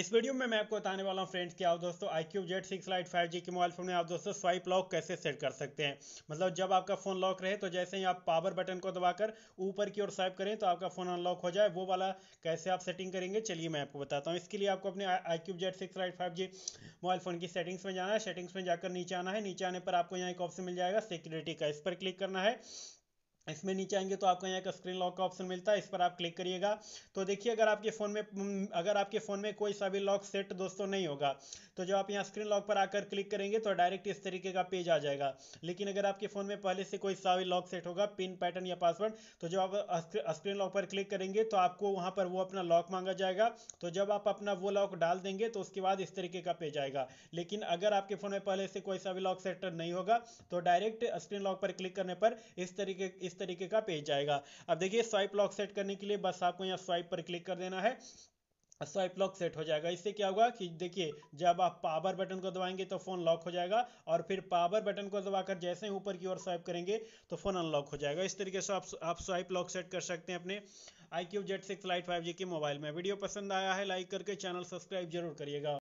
इस वीडियो में मैं आपको बताने वाला हूँ फ्रेंड्स कि आप दोस्तों iQOO Z six lite five G के मोबाइल फ़ोन में आप दोस्तों स्वाइप लॉक कैसे सेट कर सकते हैं? मतलब जब आपका फ़ोन लॉक रहे तो जैसे ही आप पावर बटन को दबाकर ऊपर की ओर स्वाइप करें तो आपका फ़ोन अनलॉक हो जाए। वो वाला कैसे आप सेटिंग करेंगे, चलिए मैं आपको बताता हूँ। इसके लिए आपको अपने iQOO Z six lite five G mobile phone की सेटिंग्स में जाना है। सेटिंग्स में जाकर नीचे आना है। नीचे आने पर आपको यहाँ एक ऑप्शन मिल जाएगा सिक्योरिटी का। इस पर क्लिक करना है। इसमें नीचे आएँगे तो आपको यहाँ का स्क्रीन लॉक का ऑप्शन मिलता है, इस पर आप क्लिक करिएगा। तो देखिए, अगर आपके फ़ोन में अगर आपके फ़ोन में कोई सा भी लॉक सेट दोस्तों नहीं होगा तो जब आप यहाँ स्क्रीन लॉक पर आकर क्लिक करेंगे तो डायरेक्ट इस तरीके का पेज आ जाएगा। लेकिन अगर आपके फ़ोन में पहले से कोई सा भी लॉक सेट होगा पिन पैटर्न या पासवर्ड तो जब आप स्क्रीन लॉक पर क्लिक करेंगे तो आपको वहाँ पर वो अपना लॉक मांगा जाएगा। तो जब आप अपना वो लॉक डाल देंगे तो उसके बाद इस तरीके का पेज आएगा। लेकिन अगर आपके फ़ोन में पहले से कोई सा भी लॉक सेट नहीं होगा तो डायरेक्ट स्क्रीन लॉक पर क्लिक करने पर इस तरीके, इस तरीके का पेज जाएगा। अब देखिए स्वाइप लॉक सेट करने के लिए बस आपको यहाँ स्वाइप पर क्लिक कर देना है। स्वाइप लॉक सेट हो जाएगा। इससे क्या होगा कि देखिए, जब आप पावर बटन को दबाएँगे तो फ़ोन लॉक हो जाएगा और फिर पावर बटन को दबाकर जैसे ही ऊपर की ओर स्वाइप करेंगे तो फ़ोन अनलॉक हो जाएगा। इस तरीके से आप आप स्वाइप लॉक सेट कर सकते हैं अपने iQOO Z six lite five G के मोबाइल में। वीडियो पसंद आया है लाइक करके चैनल सब्सक्राइब ज़रूर करिएगा।